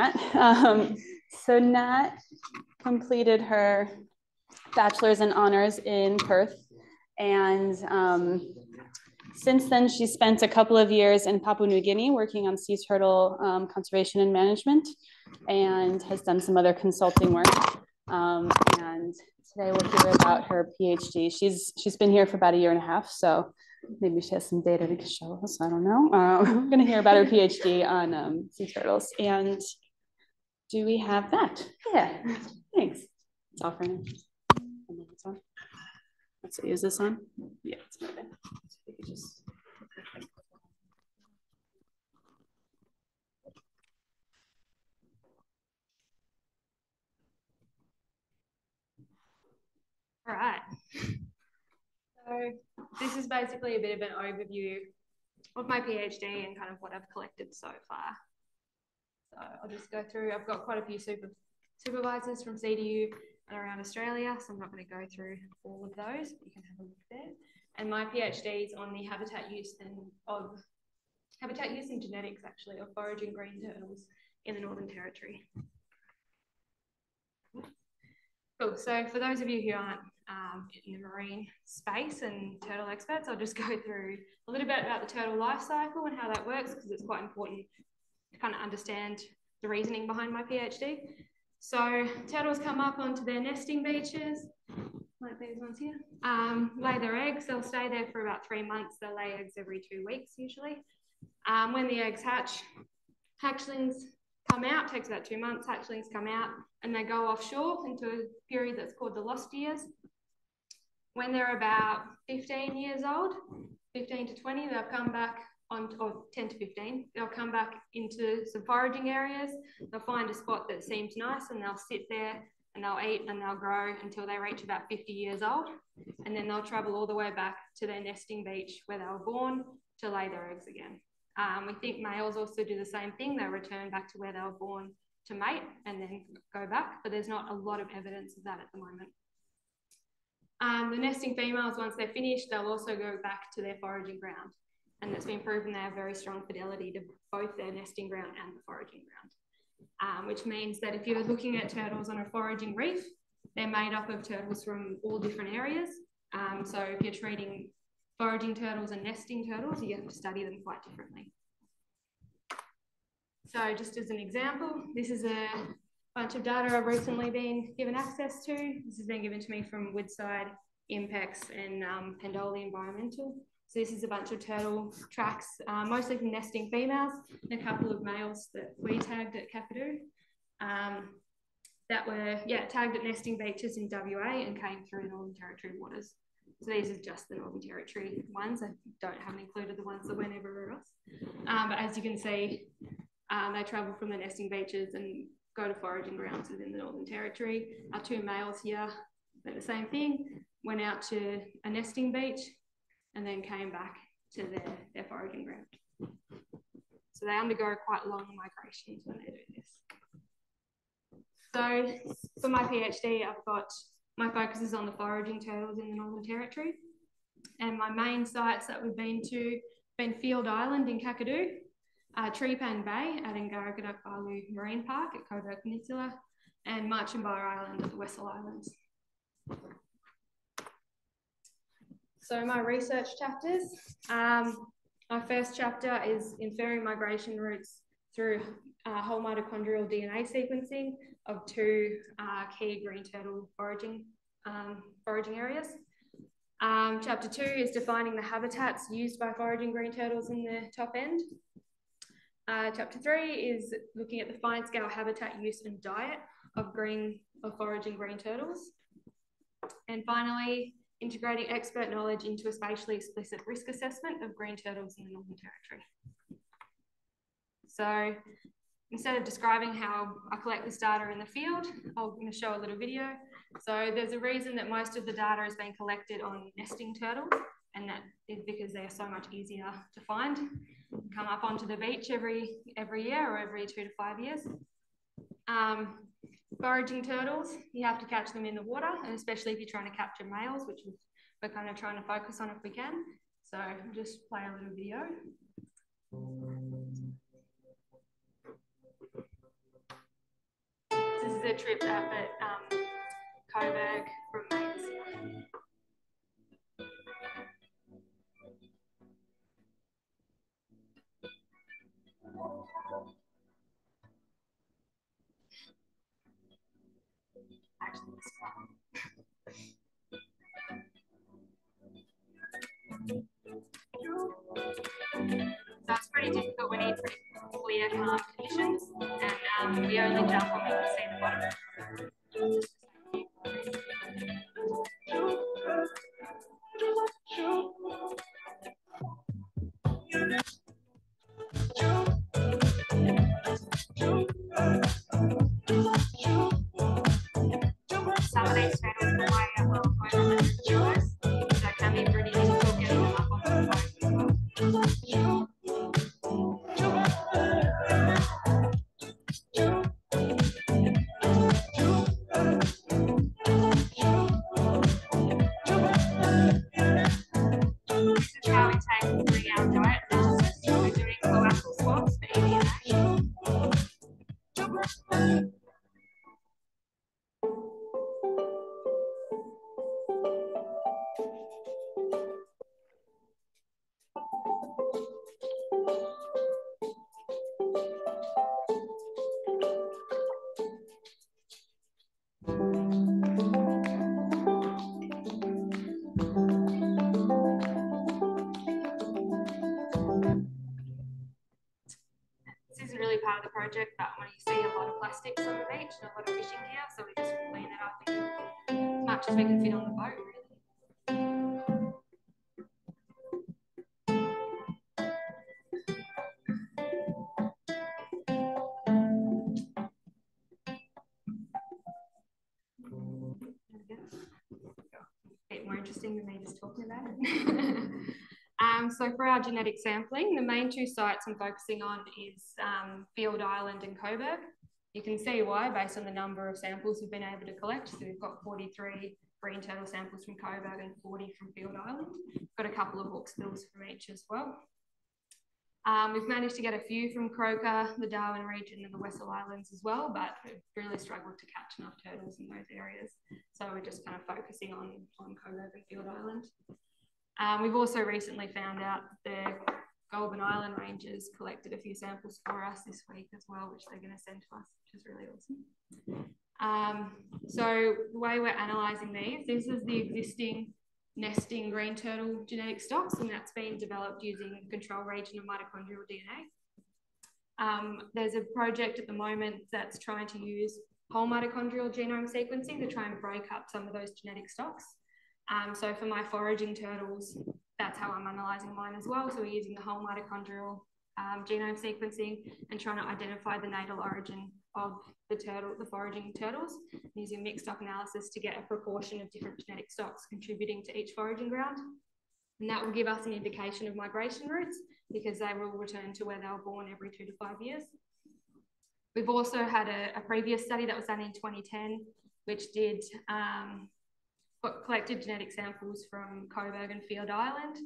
Nat. Um, so Nat completed her bachelor's in honors in Perth. And um, since then, she spent a couple of years in Papua New Guinea working on sea turtle um, conservation and management and has done some other consulting work. Um, and today we'll hear about her PhD. She's, she's been here for about a year and a half, so maybe she has some data to show us. I don't know. Uh, we're going to hear about her PhD on um, sea turtles. And do we have that? Yeah, thanks. It's offering. Let's see, is this on? Yeah, it's moving. Just... All right. So this is basically a bit of an overview of my PhD and kind of what I've collected so far. So I'll just go through, I've got quite a few super, supervisors from CDU and around Australia, so I'm not going to go through all of those, but you can have a look there. And my PhD is on the habitat use and of habitat use and genetics actually of foraging green turtles in the Northern Territory. Cool. So for those of you who aren't um, in the marine space and turtle experts, I'll just go through a little bit about the turtle life cycle and how that works because it's quite important kind of understand the reasoning behind my PhD. So turtles come up onto their nesting beaches, like these ones here, um, lay their eggs. They'll stay there for about three months. They'll lay eggs every two weeks usually. Um, when the eggs hatch, hatchlings come out, takes about two months, hatchlings come out and they go offshore into a period that's called the lost years. When they're about 15 years old, 15 to 20, they'll come back on, or 10 to 15, they'll come back into some foraging areas. They'll find a spot that seems nice and they'll sit there and they'll eat and they'll grow until they reach about 50 years old. And then they'll travel all the way back to their nesting beach where they were born to lay their eggs again. Um, we think males also do the same thing. They return back to where they were born to mate and then go back, but there's not a lot of evidence of that at the moment. Um, the nesting females, once they're finished, they'll also go back to their foraging ground and it's been proven they have very strong fidelity to both their nesting ground and the foraging ground, um, which means that if you're looking at turtles on a foraging reef, they're made up of turtles from all different areas. Um, so if you're treating foraging turtles and nesting turtles, you have to study them quite differently. So just as an example, this is a bunch of data I've recently been given access to. This has been given to me from Woodside, INPEX and um, Pendoley Environmental. So this is a bunch of turtle tracks, uh, mostly from nesting females, and a couple of males that we tagged at Kakadu um, that were, yeah, tagged at nesting beaches in WA and came through Northern Territory waters. So these are just the Northern Territory ones. I don't have included the ones that went everywhere else. Um, but as you can see, um, they travel from the nesting beaches and go to foraging grounds within the Northern Territory. Our two males here did the same thing, went out to a nesting beach, and then came back to their, their foraging ground. So they undergo quite long migrations when they do this. So for my PhD, I've got my focus is on the foraging turtles in the Northern Territory. And my main sites that we've been to been Field Island in Kakadu, uh, Trepang Bay at Ngurragidguk Balu Marine Park at Cobourg Peninsula, and Marchinbar Island at the Wessel Islands. So my research chapters, um, my first chapter is inferring migration routes through uh, whole mitochondrial DNA sequencing of two uh, key green turtle foraging, um, foraging areas. Um, chapter two is defining the habitats used by foraging green turtles in the top end. Uh, chapter three is looking at the fine scale habitat use and diet of green of foraging green turtles. And finally, integrating expert knowledge into a spatially explicit risk assessment of green turtles in the Northern Territory. So instead of describing how I collect this data in the field, I'm going to show a little video. So there's a reason that most of the data is being collected on nesting turtles, and that is because they are so much easier to find. Come up onto the beach every every year or every two to five years. Um, foraging turtles, you have to catch them in the water, and especially if you're trying to capture males, which we're kind of trying to focus on if we can. So just play a little video. the trip up at um, Cobourg from this year. Actually, this one. So it's pretty difficult. We need pretty clear calm conditions, and um, we only jump when we can see the bottom. you. Project, but when you see a lot of plastics on the beach and a lot of fishing gear, so we just clean it up as much as we can fit on the boat, so for our genetic sampling, the main two sites I'm focusing on is um, Field Island and Cobourg. You can see why based on the number of samples we've been able to collect. So we've got 43 green turtle samples from Cobourg and 40 from Field Island. Got a couple of hawksbills from each as well. Um, we've managed to get a few from Croker, the Darwin region, and the Wessel Islands as well, but we've really struggled to catch enough turtles in those areas. So we're just kind of focusing on, on Cobourg and Field Island. Um, we've also recently found out the Goulburn Island Rangers collected a few samples for us this week as well, which they're going to send to us, which is really awesome. Um, so the way we're analysing these, this is the existing nesting green turtle genetic stocks, and that's been developed using control region of mitochondrial DNA. Um, there's a project at the moment that's trying to use whole mitochondrial genome sequencing to try and break up some of those genetic stocks. Um, so for my foraging turtles, that's how I'm analysing mine as well. So we're using the whole mitochondrial um, genome sequencing and trying to identify the natal origin of the turtle, the foraging turtles, using mixed stock analysis to get a proportion of different genetic stocks contributing to each foraging ground. And that will give us an indication of migration routes because they will return to where they were born every two to five years. We've also had a, a previous study that was done in 2010, which did um, collected genetic samples from Cobourg and Field Island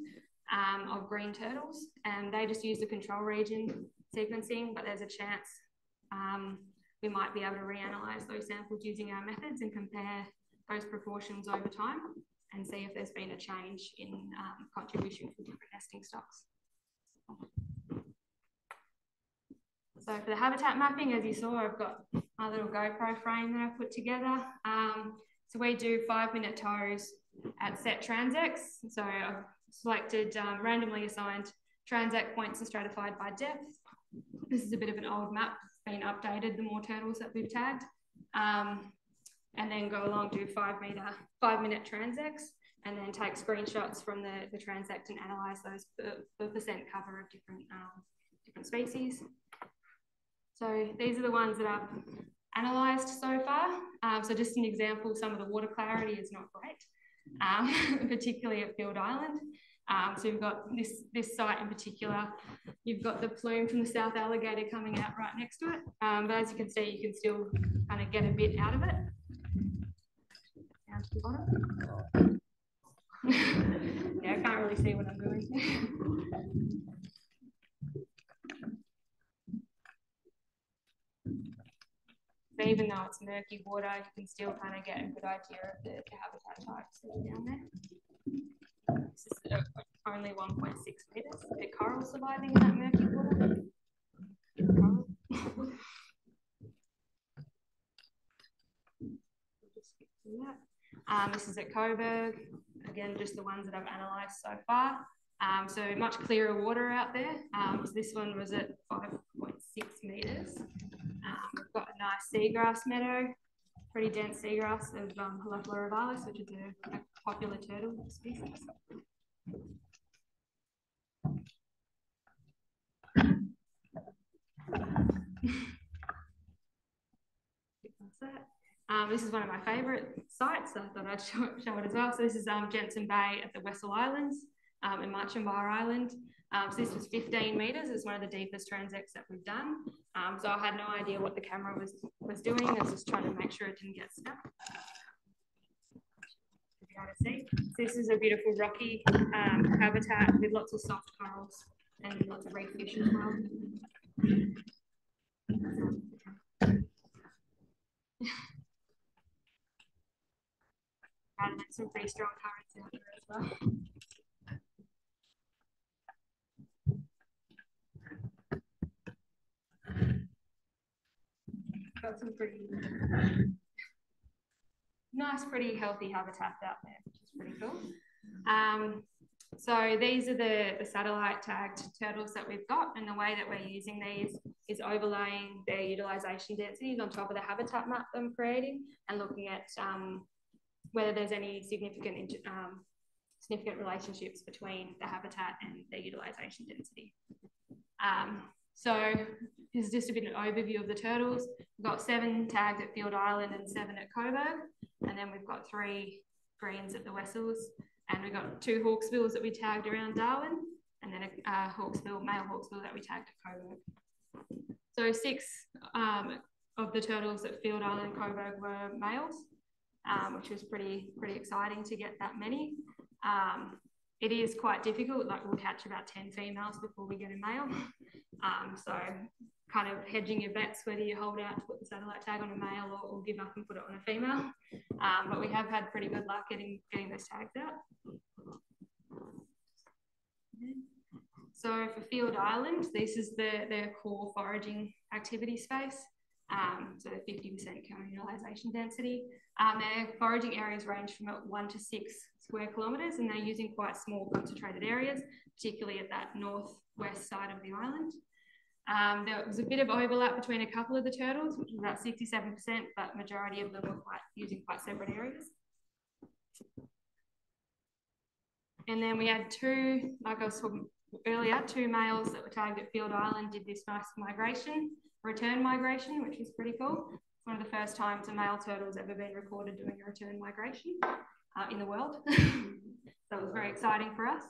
um, of green turtles, and they just used the control region sequencing, but there's a chance um, we might be able to reanalyze those samples using our methods and compare those proportions over time and see if there's been a change in um, contribution from different nesting stocks. So for the habitat mapping, as you saw, I've got my little GoPro frame that I've put together. Um, so we do five minute tows at set transects. So I've selected um, randomly assigned transect points and stratified by depth. This is a bit of an old map, it's been updated, the more turtles that we've tagged. Um, and then go along, do five meter, five minute transects, and then take screenshots from the, the transect and analyze those for, for percent cover of different, um, different species. So these are the ones that I've analysed so far. Um, so just an example, some of the water clarity is not great, um, particularly at Field Island. Um, so you've got this, this site in particular, you've got the plume from the South Alligator coming out right next to it. Um, but as you can see, you can still kind of get a bit out of it. Down to the bottom. yeah, I can't really see what I'm doing. but even though it's murky water, you can still kind of get a good idea of the, the habitat types down there. This is only 1.6 metres. The coral surviving in that murky water. Um, this is at Cobourg. Again, just the ones that I've analysed so far. Um, so much clearer water out there. Um, so this one was at 5.6 metres. Um, we've got a nice seagrass meadow, pretty dense seagrass of um, Halophila which is a, a popular turtle species. Um, this is one of my favourite sites, so I thought I'd show, show, it as well. So this is um, Jensen Bay at the Wessel Islands um, in Marchinbar Island. Um, so this was 15 metres. It's one of the deepest transects that we've done. Um, so I had no idea what the camera was, was doing. I was just trying to make sure it didn't get stuck. See. This is a beautiful rocky um, habitat with lots of soft corals and lots of reef fish as well. and some pretty strong currents out as well. Got some pretty nice, pretty healthy habitat out there, which is pretty cool. Um, so these are the, the satellite tagged turtles that we've got and the way that we're using these is overlaying their utilisation densities on top of the habitat map I'm creating and looking at um, whether there's any significant um, significant relationships between the habitat and their utilisation density. Um, so is just a bit of an overview of the turtles. We've got seven tagged at Field Island and seven at Cobourg, and then we've got three greens at the Wessels, and we've got two hawksbills that we tagged around Darwin, and then a uh, hawksbill, male hawksbill that we tagged at Cobourg. So six um, of the turtles at Field Island and Cobourg were males, um, which was pretty pretty exciting to get that many. Um, it is quite difficult. Like we'll catch about ten females before we get a male. Um, so kind of hedging your bets whether you hold out to put the satellite tag on a male or, or give up and put it on a female. Um, but we have had pretty good luck getting getting those tags out. So for Field Island, this is the, their core foraging activity space. Um, so 50% communalisation density. Um, their foraging areas range from one to six square kilometres and they're using quite small concentrated areas, particularly at that northwest side of the island. Um, there was a bit of overlap between a couple of the turtles, which was about 67%, but majority of them were quite using quite separate areas. And then we had two, like I was talking earlier, two males that were tagged at Field Island did this nice migration, return migration, which was pretty cool. It's one of the first times a male turtle has ever been recorded doing a return migration uh, in the world. so it was very exciting for us.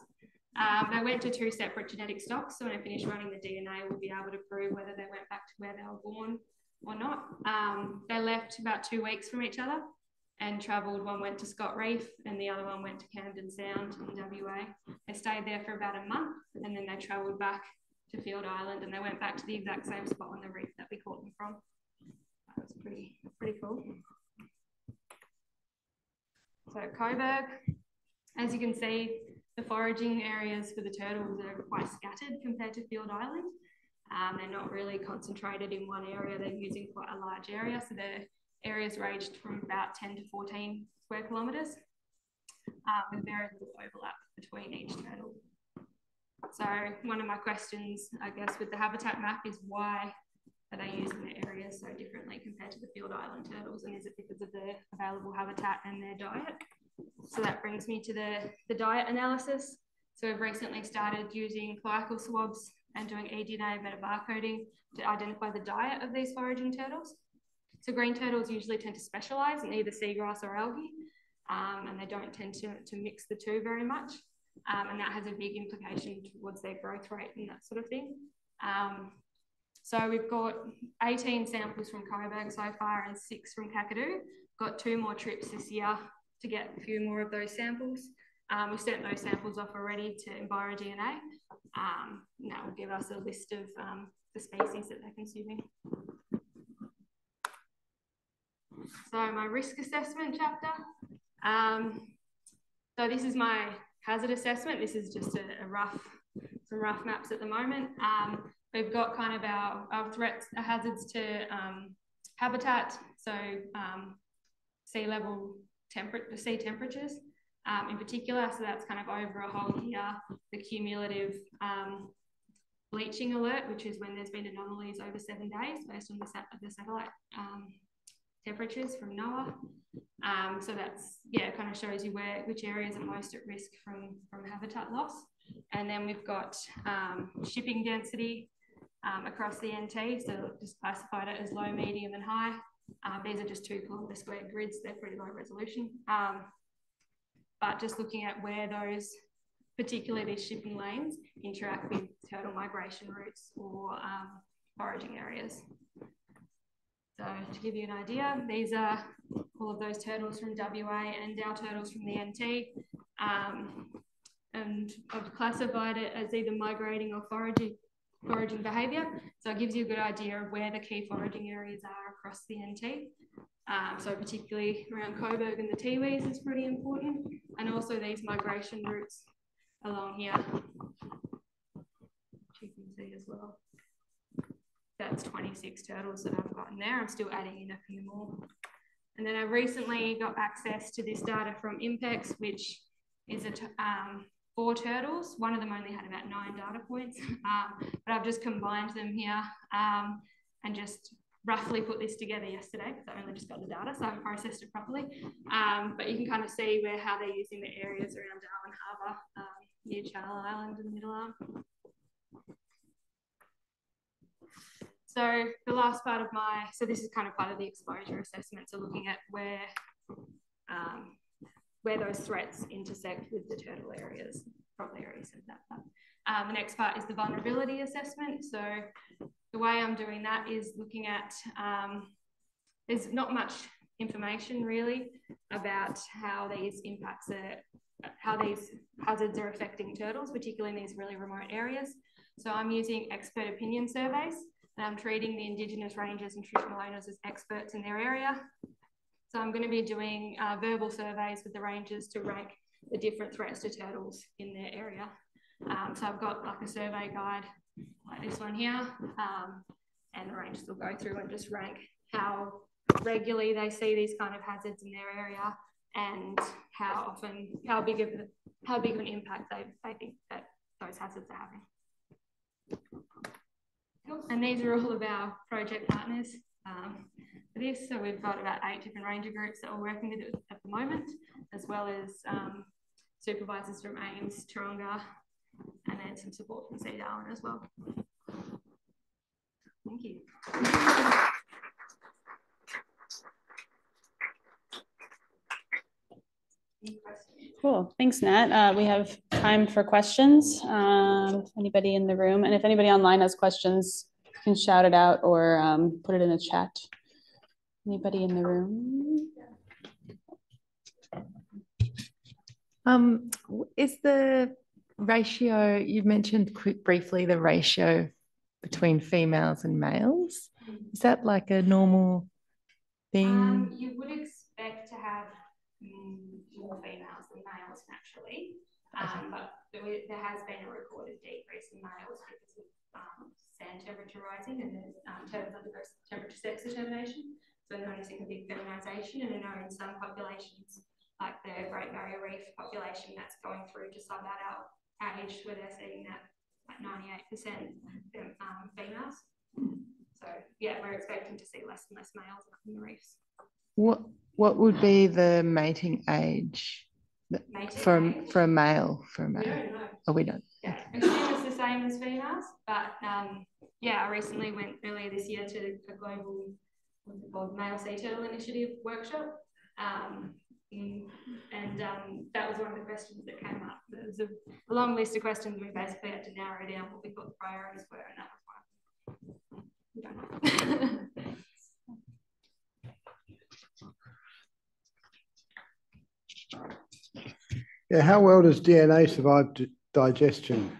Um, they went to two separate genetic stocks. So when I finish running the DNA, we'll be able to prove whether they went back to where they were born or not. Um, they left about two weeks from each other and travelled. One went to Scott Reef and the other one went to Camden Sound in WA. They stayed there for about a month and then they travelled back to Field Island and they went back to the exact same spot on the reef that we caught them from. That was pretty, pretty cool. So Cobourg, as you can see, the foraging areas for the turtles are quite scattered compared to Field Island. Um, they're not really concentrated in one area, they're using quite a large area. So their areas ranged from about 10 to 14 square kilometres uh, with very little overlap between each turtle. So one of my questions, I guess, with the habitat map is why are they using the areas so differently compared to the field island turtles? And is it because of the available habitat and their diet? So that brings me to the, the diet analysis. So we've recently started using cloacal swabs and doing eDNA metabarcoding to identify the diet of these foraging turtles. So green turtles usually tend to specialize in either seagrass or algae, um, and they don't tend to, to mix the two very much. Um, and that has a big implication towards their growth rate and that sort of thing. Um, so we've got 18 samples from Cobourg so far and six from Kakadu. Got two more trips this year to get a few more of those samples. Um, we sent those samples off already to EnviroDNA. Um, that will give us a list of um, the species that they're consuming. so my risk assessment chapter. Um, so this is my hazard assessment. This is just a, a rough, some rough maps at the moment. Um, we've got kind of our, our threats, our hazards to um, habitat, so um, sea level temperature, sea temperatures um, in particular. So that's kind of over a whole year, the cumulative um, bleaching alert, which is when there's been anomalies over seven days based on the, sat the satellite um, temperatures from NOAA. Um, so that's, yeah, kind of shows you where which areas are most at risk from, from habitat loss. And then we've got um, shipping density um, across the NT, so just classified it as low, medium and high. Um, these are just two kilometre square grids, they're pretty low resolution. Um, but just looking at where those, particularly these shipping lanes, interact with turtle migration routes or um, foraging areas. So to give you an idea, these are all of those turtles from WA and our turtles from the NT. Um, and I've classified it as either migrating or foraging, foraging behaviour. So it gives you a good idea of where the key foraging areas are across the NT. Um, so particularly around Cobourg and the Tiwis is pretty important. And also these migration routes along here. You can see as well that's 26 turtles that I've gotten there. I'm still adding in a few more. And then I recently got access to this data from INPEX, which is a um, four turtles. One of them only had about nine data points, um, but I've just combined them here um, and just roughly put this together yesterday because I only just got the data, so I haven't processed it properly. Um, but you can kind of see where how they're using the areas around Darwin Harbour, um, near Channel Island and Middle Arm. So the last part of my, so this is kind of part of the exposure assessment. So looking at where, where those threats intersect with the turtle areas. Probably already said that. But, um, the next part is the vulnerability assessment. So the way I'm doing that is looking at, um, there's not much information really about how these impacts are, how these hazards are affecting turtles, particularly in these really remote areas. So I'm using expert opinion surveys and I'm treating the Indigenous rangers and traditional owners as experts in their area. So I'm going to be doing uh, verbal surveys with the rangers to rank the different threats to turtles in their area. Um, so I've got like a survey guide like this one here, um, and the rangers will go through and just rank how regularly they see these kind of hazards in their area and how often, how big of, how big of an impact they, they think that those hazards are having. And these are all of our project partners um, for this. So we've got about eight different ranger groups that we're working with at the moment, as well as um, supervisors from AIMS, Taronga, and then some support from Sea Darwin as well. Thank you. Cool. Thanks, Nat. Uh, we have time for questions. Um, anybody in the room, and if anybody online has questions, you can shout it out or um, put it in the chat. Anybody in the room? Um, is the ratio you mentioned quick briefly the ratio between females and males? Is that like a normal thing? Um, you would expect to have more females than males naturally, um, but there, there, has been a recorded decrease in males because of um, sand temperature rising and the um, turtles undergo temperature sex determination. So noticing a big feminisation, and I know in some populations, like the Great Barrier Reef population, that's going through to sub-adult age where they're seeing that like 98% um, females. So yeah, we're expecting to see less and less males in the reefs. What what would be the mating age mating for, age? for a male? For a male? We don't know. Oh, we don't. Yeah, it's the same as females, but um, yeah, I recently went earlier this year to a global what's it called, Male Sea Turtle Initiative workshop. Um, and um, that was one of the questions that came up. There was a, a, long list of questions. We basically had to narrow down what we thought the priorities were, and that was one. Yeah, how well does DNA survive digestion?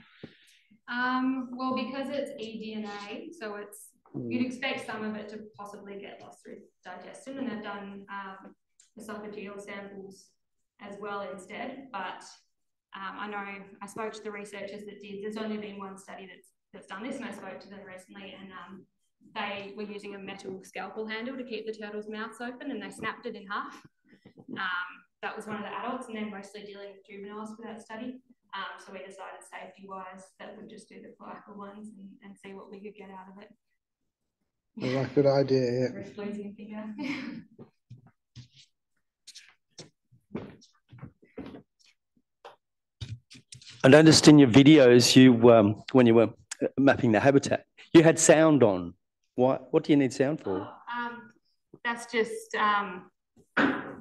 Um, well, because it's eDNA, so it's. You'd expect some of it to possibly get lost through digestion, and they've done um, esophageal samples as well instead. But um, I know I spoke to the researchers that did. There's only been one study that's that's done this, and I spoke to them recently, and um, they were using a metal scalpel handle to keep the turtle's mouths open, and they snapped it in half. Um, that was one of the adults, and they're mostly dealing with juveniles for that study. Um, so we decided safety wise that we'd just do the cloacal ones and, and see what we could get out of it. Well, good idea, yeah. I noticed in your videos, you um, when you were mapping the habitat, you had sound on. What what do you need sound for? Um, that's just um,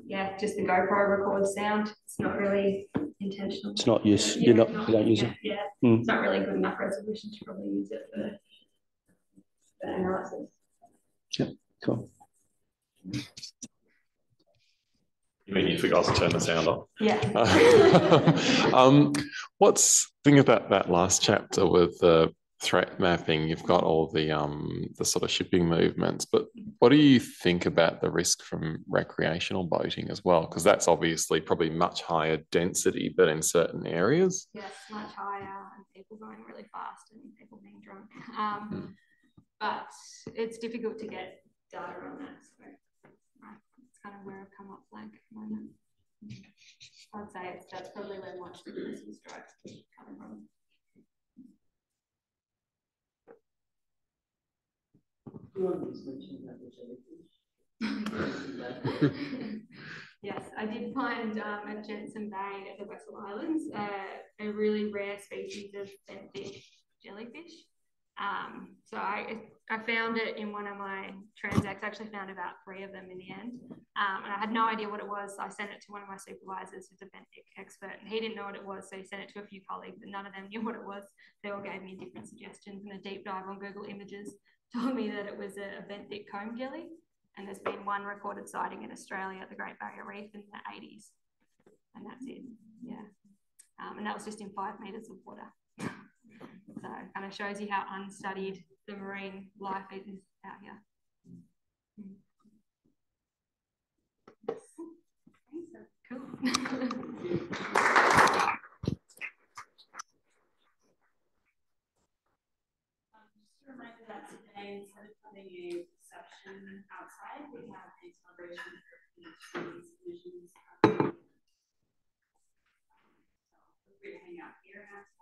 yeah, just the GoPro records sound. It's not really intentional. It's not use. Yeah, You're not. not- You don't use yeah, it. Yeah, Hmm. it's not really good enough resolution to probably use it for, for analysis. Yeah, cool. You mean you forgot to turn the sound off? Yeah. um, what's think about that last chapter with the threat mapping? You've got all the um the sort of shipping movements, but what do you think about the risk from recreational boating as well? Because that's obviously probably much higher density, but in certain areas. Yes, much higher and people going really fast and people being drunk. Um, But it's difficult to get data on that. So it's kind of where I've come up blank at the moment. I'd say it's, that's probably where much of the business drive coming from. Yes, I did find um, at Jensen Bay at the Wessel Islands uh, a really rare species of benthic jellyfish. Um, so I, I found it in one of my transects. I actually found about three of them in the end. Um, and I had no idea what it was. So I sent it to one of my supervisors who's a benthic expert and he didn't know what it was. So he sent it to a few colleagues and none of them knew what it was. They all gave me different suggestions and a deep dive on Google Images told me that it was a, benthic comb jelly. And there's been one recorded sighting in Australia at the Great Barrier Reef in the 80s. And that's it. Yeah. Um, and that was just in five meters of water. so it kind of shows you how unstudied the marine life is out here. Cool. Reminder that today, instead of having a reception outside, we have a celebration for PhD submissions. um, So feel free to hang out here and